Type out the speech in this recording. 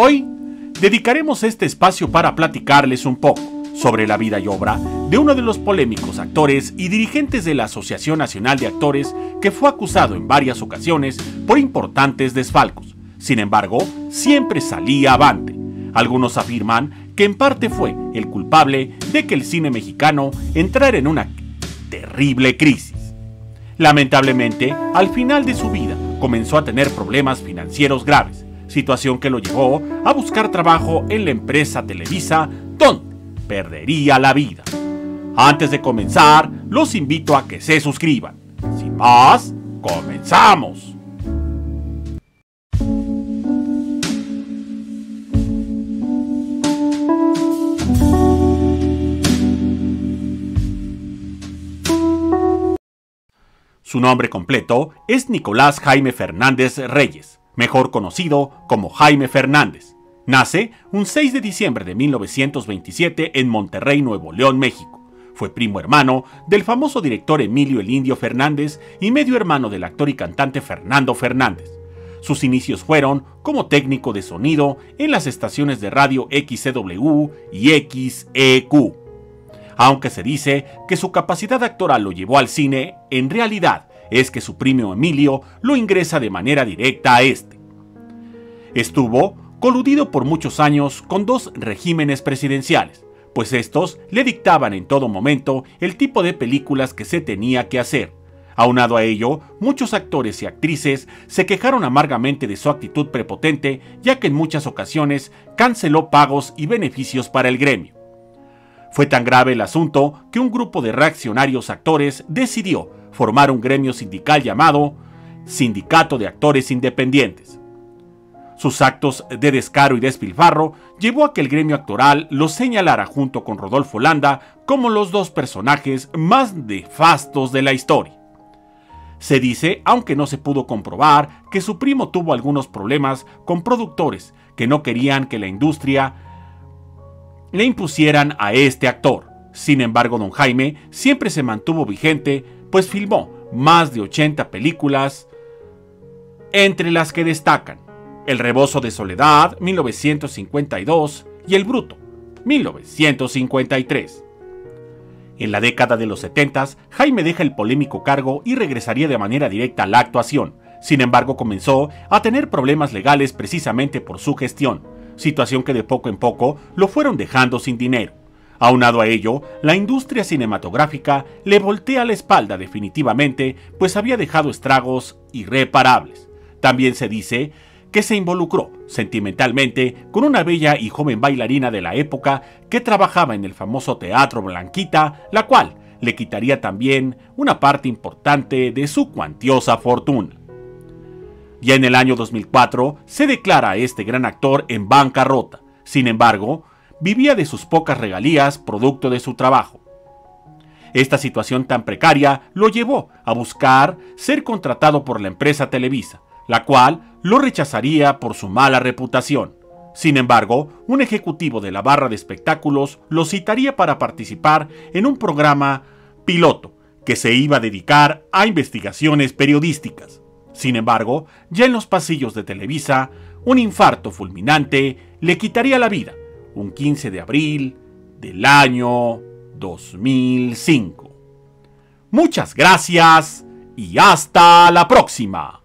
Hoy dedicaremos este espacio para platicarles un poco sobre la vida y obra de uno de los polémicos actores y dirigentes de la Asociación Nacional de Actores que fue acusado en varias ocasiones por importantes desfalcos. Sin embargo, siempre salía avante. Algunos afirman que en parte fue el culpable de que el cine mexicano entrara en una terrible crisis. Lamentablemente, al final de su vida comenzó a tener problemas financieros graves situación que lo llevó a buscar trabajo en la empresa Televisa, donde perdería la vida. Antes de comenzar, los invito a que se suscriban. Sin más, comenzamos. Su nombre completo es Nicolás Jaime Fernández Reyes mejor conocido como Jaime Fernández. Nace un 6 de diciembre de 1927 en Monterrey, Nuevo León, México. Fue primo hermano del famoso director Emilio el Indio Fernández y medio hermano del actor y cantante Fernando Fernández. Sus inicios fueron como técnico de sonido en las estaciones de radio XCW y XEQ. Aunque se dice que su capacidad actoral lo llevó al cine, en realidad es que su primo Emilio lo ingresa de manera directa a este. Estuvo coludido por muchos años con dos regímenes presidenciales, pues estos le dictaban en todo momento el tipo de películas que se tenía que hacer. Aunado a ello, muchos actores y actrices se quejaron amargamente de su actitud prepotente, ya que en muchas ocasiones canceló pagos y beneficios para el gremio. Fue tan grave el asunto que un grupo de reaccionarios actores decidió formar un gremio sindical llamado Sindicato de Actores Independientes. Sus actos de descaro y despilfarro llevó a que el gremio actoral lo señalara junto con Rodolfo Landa como los dos personajes más nefastos de la historia. Se dice, aunque no se pudo comprobar, que su primo tuvo algunos problemas con productores que no querían que la industria le impusieran a este actor. Sin embargo, don Jaime siempre se mantuvo vigente pues filmó más de 80 películas, entre las que destacan El Rebozo de Soledad, 1952, y El Bruto, 1953. En la década de los 70, Jaime deja el polémico cargo y regresaría de manera directa a la actuación. Sin embargo, comenzó a tener problemas legales precisamente por su gestión, situación que de poco en poco lo fueron dejando sin dinero. Aunado a ello, la industria cinematográfica le voltea la espalda definitivamente, pues había dejado estragos irreparables. También se dice que se involucró sentimentalmente con una bella y joven bailarina de la época que trabajaba en el famoso Teatro Blanquita, la cual le quitaría también una parte importante de su cuantiosa fortuna. Ya en el año 2004 se declara a este gran actor en bancarrota. Sin embargo, vivía de sus pocas regalías producto de su trabajo. Esta situación tan precaria lo llevó a buscar ser contratado por la empresa Televisa, la cual lo rechazaría por su mala reputación. Sin embargo, un ejecutivo de la barra de espectáculos lo citaría para participar en un programa piloto que se iba a dedicar a investigaciones periodísticas. Sin embargo, ya en los pasillos de Televisa, un infarto fulminante le quitaría la vida un 15 de abril del año 2005. Muchas gracias y hasta la próxima.